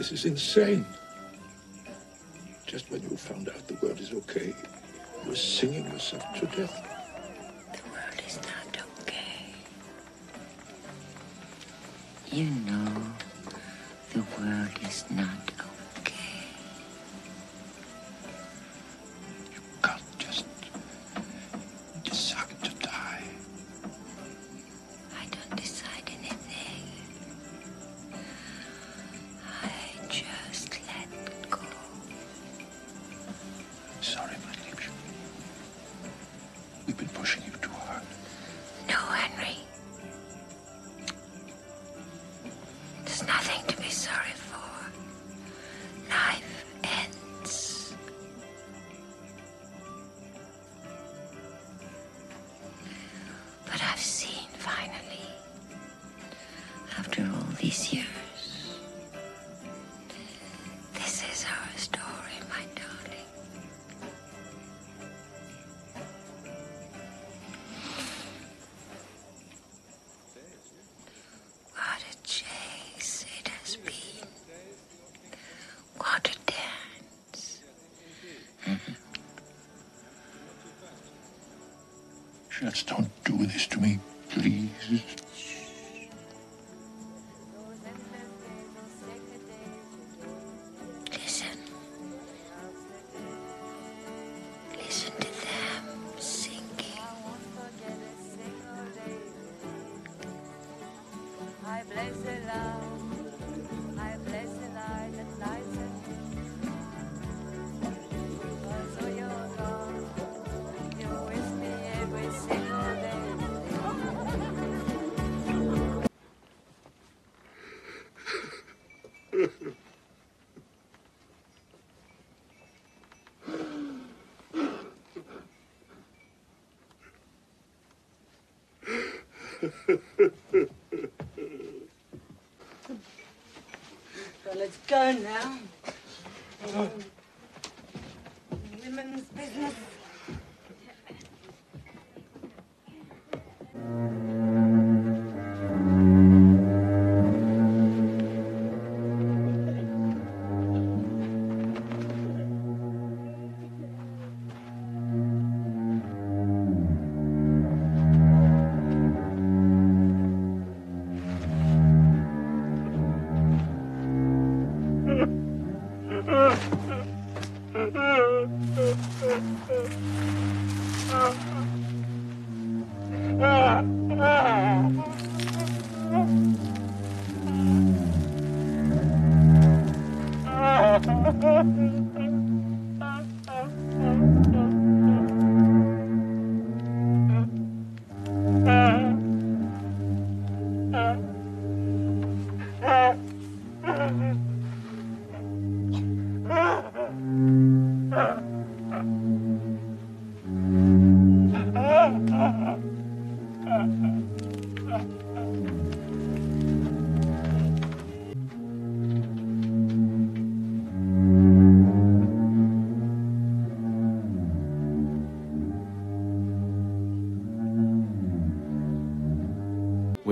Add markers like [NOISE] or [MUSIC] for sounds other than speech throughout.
This is insane. Just when you found out the world is okay, you're singing yourself to death. The world is not okay. You know, the world is not Just don't do this to me, please. Let's go now. Women's business.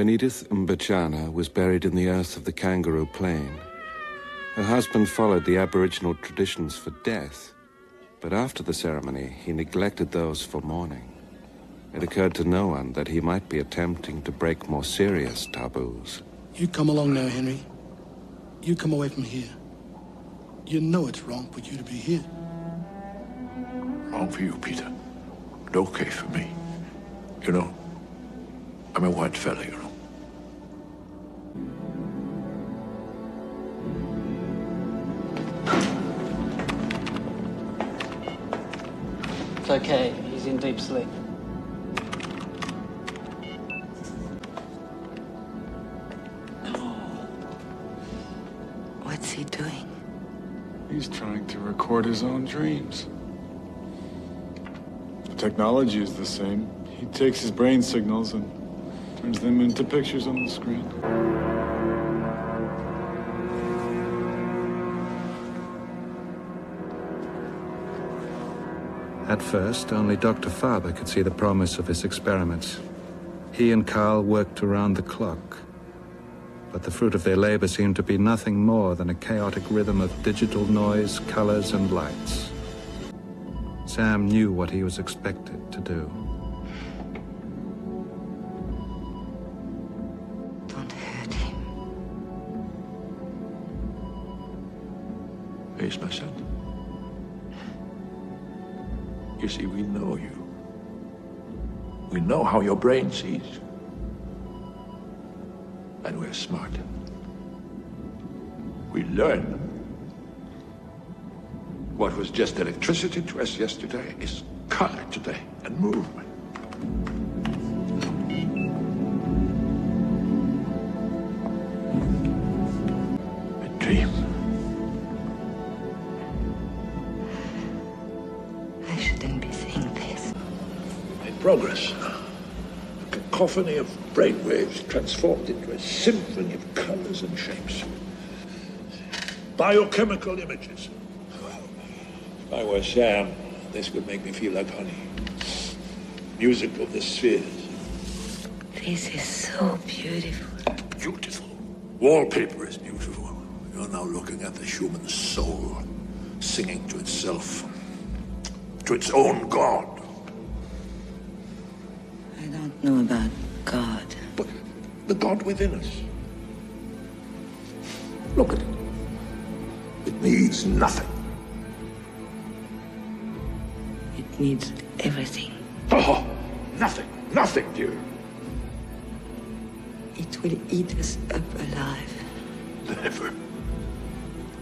When Edith Mbachana was buried in the earth of the Kangaroo Plain, her husband followed the Aboriginal traditions for death, but after the ceremony, he neglected those for mourning. It occurred to no one that he might be attempting to break more serious taboos. You come along now, Henry. You come away from here. You know it's wrong for you to be here. Wrong for you, Peter. But okay for me. You know, I'm a white fella, you know. It's okay. He's in deep sleep. What's he doing? He's trying to record his own dreams. The technology is the same. He takes his brain signals and turns them into pictures on the screen. At first, only Dr. Farber could see the promise of his experiments. He and Carl worked around the clock. but the fruit of their labor seemed to be nothing more than a chaotic rhythm of digital noise, colors, and lights. Sam knew what he was expected to do. Don't hurt him. He's my son. You see, we know you. We know how your brain sees. And we're smart. We learn. What was just electricity to us yesterday is color today and movement. Progress. A cacophony of brainwaves transformed into a symphony of colors and shapes. Biochemical images. If I were Sam, this would make me feel like honey. Music of the spheres. This is so beautiful. Beautiful. Wallpaper is beautiful. You're now looking at the human soul singing to itself, to its own God. Know about God. But the God within us. Look at it. It needs nothing. It needs everything. Oh, nothing, nothing, dear. It will eat us up alive. Never.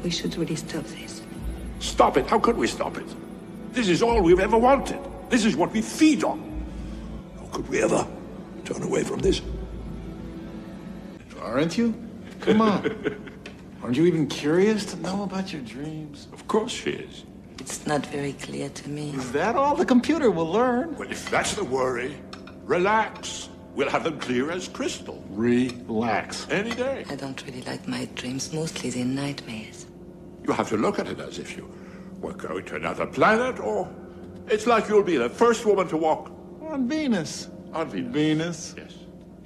We should really stop this. Stop it. How could we stop it? This is all we've ever wanted. This is what we feed on. How could we ever turn away from this? Aren't you? Come on. [LAUGHS] Aren't you even curious to know about your dreams? Of course she is. It's not very clear to me. Is that all the computer will learn? Well, if that's the worry, relax. We'll have them clear as crystal. Relax. Any day. I don't really like my dreams. Mostly they're nightmares. You have to look at it as if you were going to another planet, or it's like you'll be the first woman to walk On Venus. on Venus. Venus. Yes.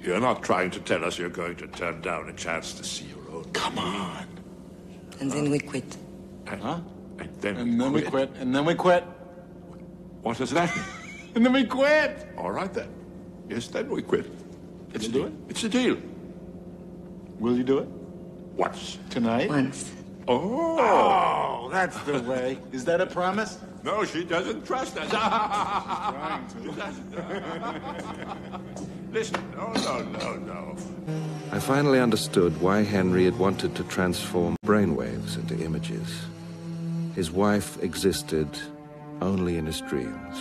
You're not trying to tell us you're going to turn down a chance to see your own. Come on. And then we quit. And, Huh? and then, And then we quit. And then we quit. What does that mean? [LAUGHS] And then we quit. All right then. Yes, then we quit. It's You a do deal. it? It's a deal. Will you do it? Once. Tonight? Once. Oh. Oh, that's the way. Is that a promise? No, she doesn't trust us. [LAUGHS] Trying She to. doesn't. [LAUGHS] Listen, no, no, no, no. I finally understood why Henry had wanted to transform brainwaves into images. His wife existed only in his dreams.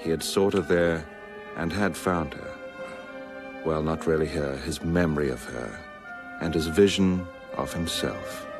He had sought her there and had found her. Well, not really her, his memory of her, and his vision of himself.